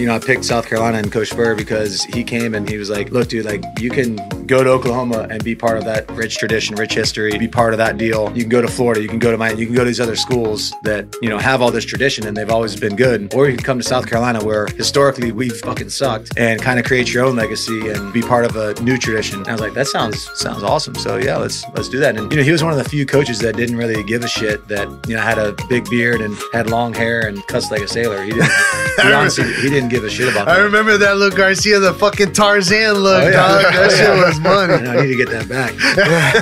you know, I picked South Carolina and Coach Spur because he came and he was like, look, dude, like you can go to Oklahoma and be part of that rich tradition, rich history, be part of that deal. You can go to Florida, you can go to my, you can go to these other schools that, you know, have all this tradition and they've always been good. Or you can come to South Carolina where historically we've fucking sucked and kind of create your own legacy and be part of a new tradition. And I was like, that sounds, sounds awesome. So yeah, let's, let's do that. And, you know, he was one of the few coaches that didn't really give a shit that, you know, had a big beard and had long hair and cussed like a sailor. He didn't, he honestly, he didn't give a shit about I remember that look, Garcia, the fucking Tarzan look, Oh, yeah. dog. That Oh, shit was money. I I need to get that back.